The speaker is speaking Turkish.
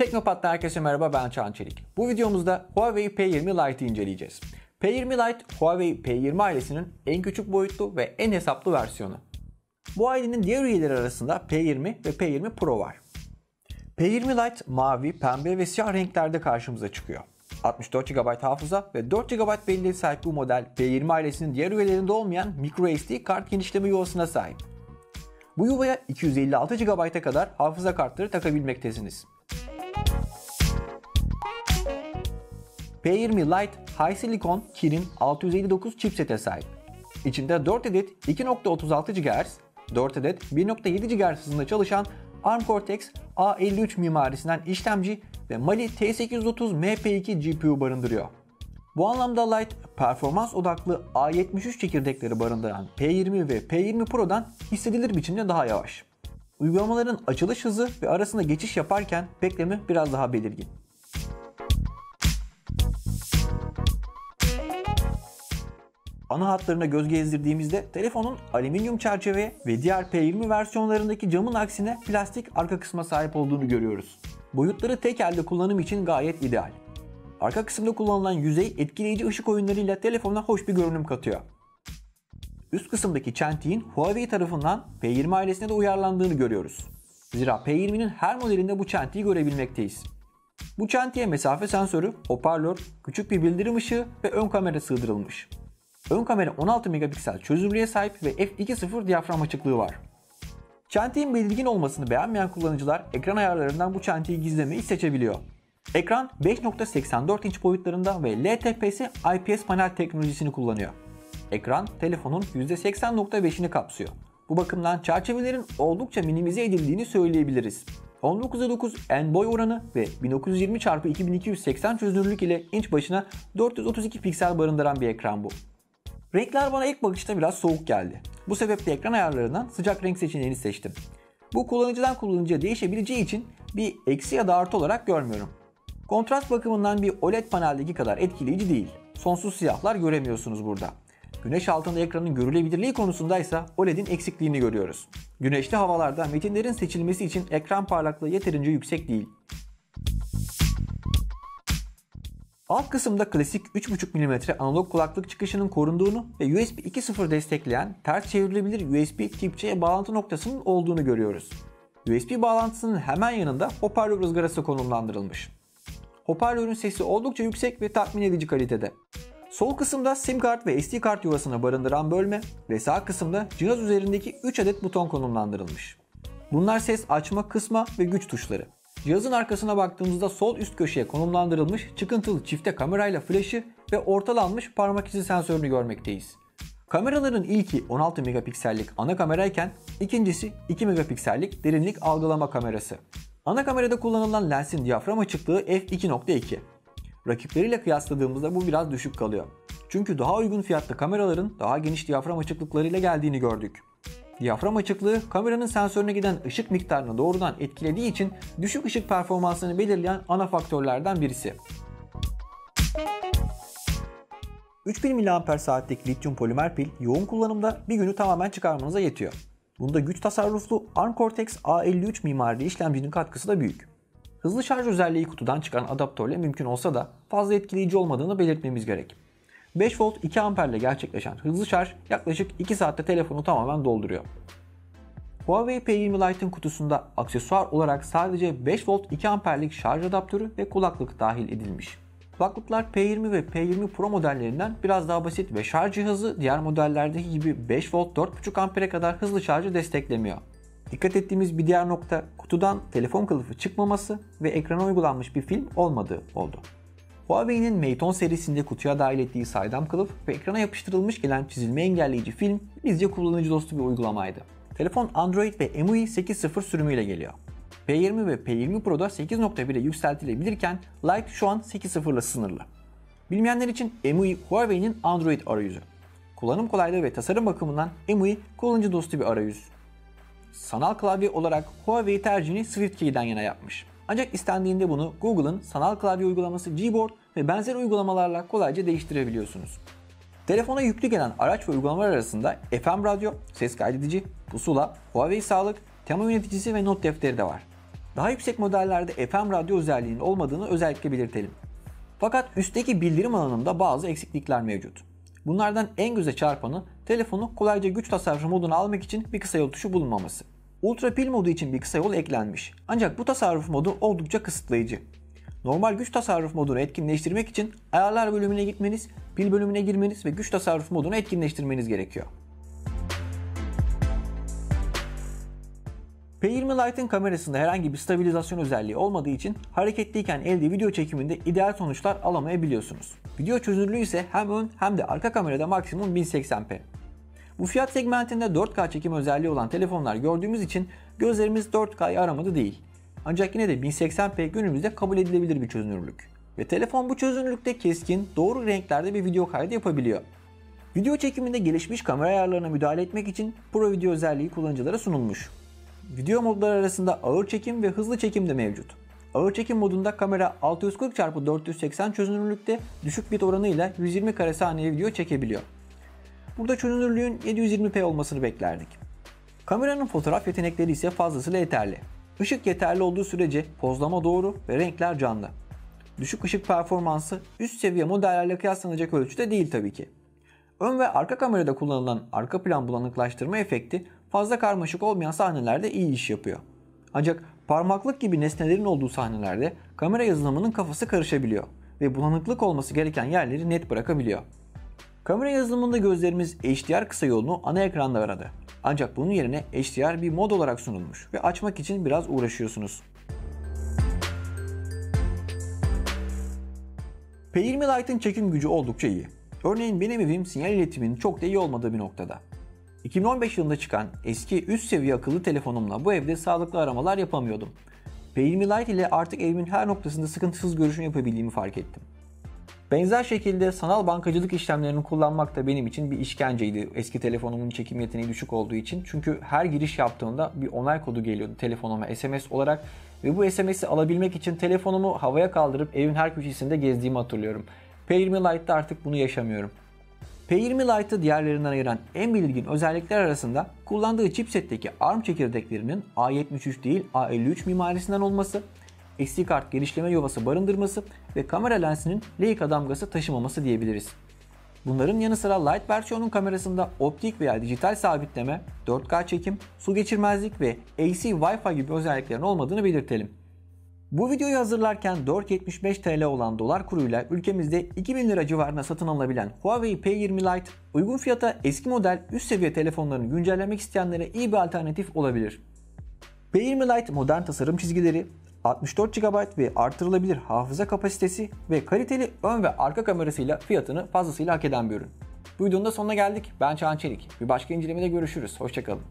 Teknopat'ta herkese merhaba ben Çağan Çelik. Bu videomuzda Huawei P20 Lite'ı inceleyeceğiz. P20 Lite, Huawei P20 ailesinin en küçük boyutlu ve en hesaplı versiyonu. Bu ailenin diğer üyeleri arasında P20 ve P20 Pro var. P20 Lite mavi, pembe ve siyah renklerde karşımıza çıkıyor. 64 GB hafıza ve 4 GB belleğe sahip bu model P20 ailesinin diğer üyelerinde olmayan microSD kart genişleme yuvasına sahip. Bu yuvaya 256 GB'a kadar hafıza kartları takabilmektesiniz. P20 Lite High Silicon Kirin 659 chipsete sahip. İçinde 4 adet 2.36 GHz, 4 adet 1.7 GHz hızında çalışan ARM Cortex A53 mimarisinden işlemci ve Mali T830 MP2 GPU barındırıyor. Bu anlamda Lite performans odaklı A73 çekirdekleri barındıran P20 ve P20 Pro'dan hissedilir biçimde daha yavaş. Uygulamaların açılış hızı ve arasında geçiş yaparken bekleme biraz daha belirgin. Ana hatlarına göz gezdirdiğimizde telefonun alüminyum çerçeve ve diğer P20 versiyonlarındaki camın aksine plastik arka kısma sahip olduğunu görüyoruz. Boyutları tek elde kullanım için gayet ideal. Arka kısımda kullanılan yüzey etkileyici ışık oyunlarıyla telefona hoş bir görünüm katıyor. Üst kısımdaki çentiğin Huawei tarafından P20 ailesine de uyarlandığını görüyoruz. Zira P20'nin her modelinde bu çentiği görebilmekteyiz. Bu çentiğe mesafe sensörü, hoparlör, küçük bir bildirim ışığı ve ön kamera sığdırılmış. Ön kamera 16 megapiksel çözünürlüğe sahip ve f2.0 diyafram açıklığı var. Çentiğin belirgin olmasını beğenmeyen kullanıcılar ekran ayarlarından bu çentiği gizlemeyi seçebiliyor. Ekran 5.84 inç boyutlarında ve LTPS IPS panel teknolojisini kullanıyor. Ekran telefonun %80.5'ini kapsıyor. Bu bakımdan çerçevelerin oldukça minimize edildiğini söyleyebiliriz. 19'a 9 en boy oranı ve 1920 x 2280 çözünürlük ile inç başına 432 piksel barındıran bir ekran bu. Renkler bana ilk bakışta biraz soğuk geldi. Bu sebeple ekran ayarlarından sıcak renk seçeneğini seçtim. Bu kullanıcıdan kullanıcıya değişebileceği için bir eksi ya da artı olarak görmüyorum. Kontrast bakımından bir OLED paneldeki kadar etkileyici değil. Sonsuz siyahlar göremiyorsunuz burada. Güneş altında ekranın görülebilirliği konusundaysa OLED'in eksikliğini görüyoruz. Güneşli havalarda metinlerin seçilmesi için ekran parlaklığı yeterince yüksek değil. Alt kısımda klasik 3.5 mm analog kulaklık çıkışının korunduğunu ve USB 2.0 destekleyen ters çevrilebilir USB Tip-C bağlantı noktasının olduğunu görüyoruz. USB bağlantısının hemen yanında hoparlör ızgarası konumlandırılmış. Hoparlörün sesi oldukça yüksek ve tatmin edici kalitede. Sol kısımda SIM kart ve SD kart yuvasını barındıran bölme ve sağ kısımda cihaz üzerindeki 3 adet buton konumlandırılmış. Bunlar ses açma, kısma ve güç tuşları. Cihazın arkasına baktığımızda sol üst köşeye konumlandırılmış çıkıntılı çifte kamerayla flaşı ve ortalanmış parmak izi sensörünü görmekteyiz. Kameraların ilki 16 megapiksellik ana kamerayken ikincisi 2 megapiksellik derinlik algılama kamerası. Ana kamerada kullanılan lensin diyafram açıklığı f2.2. Rakipleriyle kıyasladığımızda bu biraz düşük kalıyor. Çünkü daha uygun fiyatlı kameraların daha geniş diyafram açıklıklarıyla geldiğini gördük. Diyafram açıklığı kameranın sensörüne giden ışık miktarını doğrudan etkilediği için düşük ışık performansını belirleyen ana faktörlerden birisi. 3000 mAh'lik lityum polimer pil yoğun kullanımda bir günü tamamen çıkarmanıza yetiyor. Bunda güç tasarruflu ARM Cortex A53 mimarili işlemcinin katkısı da büyük. Hızlı şarj özelliği kutudan çıkan adaptörle mümkün olsa da fazla etkileyici olmadığını belirtmemiz gerek. 5 volt 2 amper ile gerçekleşen hızlı şarj yaklaşık 2 saatte telefonu tamamen dolduruyor. Huawei P20 Lite'ın kutusunda aksesuar olarak sadece 5 volt 2 amperlik şarj adaptörü ve kulaklık dahil edilmiş. Kulaklıklar P20 ve P20 Pro modellerinden biraz daha basit ve şarj cihazı diğer modellerdeki gibi 5 volt 4.5 ampere kadar hızlı şarjı desteklemiyor. Dikkat ettiğimiz bir diğer nokta kutudan telefon kılıfı çıkmaması ve ekrana uygulanmış bir film olmadığı oldu. Huawei'nin Mate 10 serisinde kutuya dahil ettiği saydam kılıf ve ekrana yapıştırılmış gelen çizilme engelleyici film bizce kullanıcı dostu bir uygulamaydı. Telefon Android ve MUI 8.0 sürümüyle geliyor. P20 ve P20 Pro'da 8.1'e yükseltilebilirken Lite şu an 8.0 ile sınırlı. Bilmeyenler için MUI Huawei'nin Android arayüzü. Kullanım kolaylığı ve tasarım bakımından MUI kullanıcı dostu bir arayüz. Sanal klavye olarak Huawei tercihini SwiftKey'den yana yapmış. Ancak istendiğinde bunu Google'ın sanal klavye uygulaması Gboard ve benzer uygulamalarla kolayca değiştirebiliyorsunuz. Telefona yüklü gelen araç ve uygulamalar arasında FM radyo, ses kaydedici, pusula, Huawei sağlık, tema yöneticisi ve not defteri de var. Daha yüksek modellerde FM radyo özelliğinin olmadığını özellikle belirtelim. Fakat üstteki bildirim alanında bazı eksiklikler mevcut. Bunlardan en göze çarpanı telefonu kolayca güç tasarrufu moduna almak için bir kısa yol tuşu bulunmaması. Ultra pil modu için bir kısa yol eklenmiş. Ancak bu tasarruf modu oldukça kısıtlayıcı. Normal güç tasarruf modunu etkinleştirmek için ayarlar bölümüne gitmeniz, pil bölümüne girmeniz ve güç tasarruf modunu etkinleştirmeniz gerekiyor. P20 Lite'ın kamerasında herhangi bir stabilizasyon özelliği olmadığı için hareketliyken elde video çekiminde ideal sonuçlar alamayabiliyorsunuz. Video çözünürlüğü ise hem ön hem de arka kamerada maksimum 1080p. Bu fiyat segmentinde 4K çekim özelliği olan telefonlar gördüğümüz için gözlerimiz 4K'yı aramadı değil. Ancak yine de 1080p günümüzde kabul edilebilir bir çözünürlük. Ve telefon bu çözünürlükte keskin, doğru renklerde bir video kaydı yapabiliyor. Video çekiminde gelişmiş kamera ayarlarına müdahale etmek için Pro Video özelliği kullanıcılara sunulmuş. Video modları arasında ağır çekim ve hızlı çekim de mevcut. Ağır çekim modunda kamera 640x480 çözünürlükte düşük bit oranıyla 120 kare saniye video çekebiliyor. Burada çözünürlüğün 720p olmasını beklerdik. Kameranın fotoğraf yetenekleri ise fazlasıyla yeterli. Işık yeterli olduğu sürece pozlama doğru ve renkler canlı. Düşük ışık performansı üst seviye modellerle kıyaslanacak ölçüde değil tabii ki. Ön ve arka kamerada kullanılan arka plan bulanıklaştırma efekti fazla karmaşık olmayan sahnelerde iyi iş yapıyor. Ancak parmaklık gibi nesnelerin olduğu sahnelerde kamera yazılımının kafası karışabiliyor ve bulanıklık olması gereken yerleri net bırakabiliyor. Kamera yazılımında gözlerimiz HDR kısa yolunu ana ekranda aradı. Ancak bunun yerine HDR bir mod olarak sunulmuş ve açmak için biraz uğraşıyorsunuz. P20 Lite'ın çekim gücü oldukça iyi. Örneğin benim evim sinyal iletiminin çok da iyi olmadığı bir noktada. 2015 yılında çıkan eski üst seviye akıllı telefonumla bu evde sağlıklı aramalar yapamıyordum. P20 Lite ile artık evimin her noktasında sıkıntısız görüşüm yapabildiğimi fark ettim. Benzer şekilde sanal bankacılık işlemlerini kullanmak da benim için bir işkenceydi eski telefonumun çekim yeteneği düşük olduğu için. Çünkü her giriş yaptığımda bir onay kodu geliyordu telefonuma SMS olarak ve bu SMS'i alabilmek için telefonumu havaya kaldırıp evin her köşesinde gezdiğimi hatırlıyorum. P20 Lite'da artık bunu yaşamıyorum. P20 Lite'ı diğerlerinden ayıran en belirgin özellikler arasında kullandığı chipsetteki ARM çekirdeklerinin A73 değil A53 mimarisinden olması, SD kart genişleme yuvası barındırması ve kamera lensinin Leica damgası taşımaması diyebiliriz. Bunların yanı sıra Lite versiyonun kamerasında optik veya dijital sabitleme, 4K çekim, su geçirmezlik ve AC Wi-Fi gibi özelliklerin olmadığını belirtelim. Bu videoyu hazırlarken 4.75 TL olan dolar kuruyla ülkemizde 2000 lira civarına satın alınabilen Huawei P20 Lite uygun fiyata eski model üst seviye telefonlarını güncellemek isteyenlere iyi bir alternatif olabilir. P20 Lite modern tasarım çizgileri, 64 GB ve artırılabilir hafıza kapasitesi ve kaliteli ön ve arka kamerasıyla fiyatını fazlasıyla hak eden bir ürün. Bu videonun sonuna geldik. Ben Çağan Çelik. Bir başka incelemede görüşürüz. Hoşçakalın.